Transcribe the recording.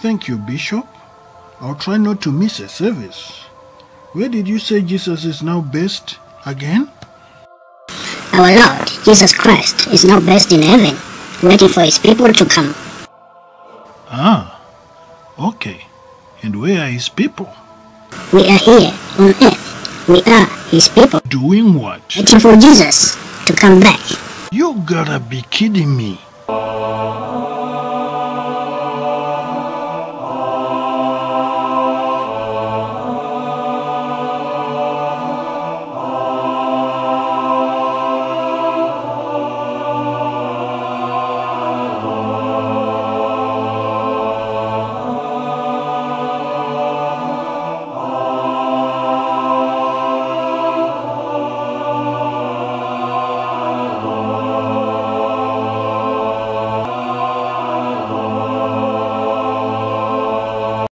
Thank you, Bishop. I'll try not to miss a service. Where did you say Jesus is now best again? Our Lord, Jesus Christ, is now best in heaven, waiting for his people to come. Ah, okay. And where are his people? We are here on earth. We are his people, Doing what? waiting for Jesus to come back. You gotta be kidding me.